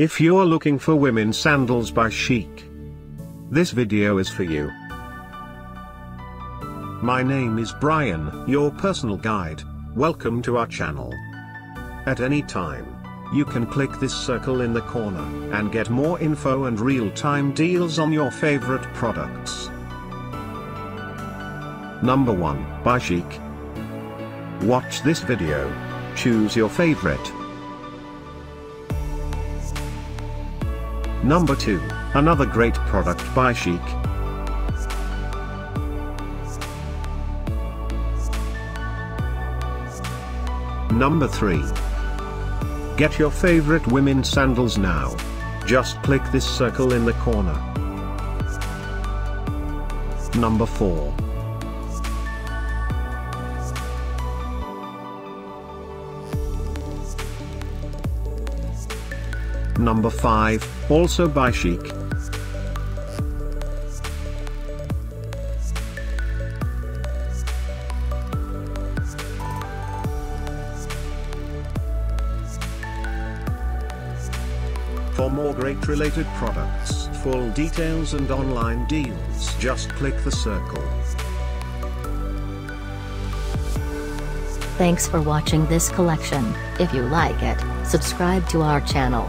If you're looking for women's sandals by Shiekh, this video is for you. My name is Brian, your personal guide. Welcome to our channel. At any time, you can click this circle in the corner and get more info and real-time deals on your favorite products. Number 1, by Shiekh. Watch this video. Choose your favorite. Number 2, another great product by Shiekh. Number 3. Get your favorite women's sandals now. Just click this circle in the corner. Number 4. Number 5, also by Shiekh. For more great related products, full details and online deals, just click the circle. Thanks for watching this collection. If you like it, subscribe to our channel.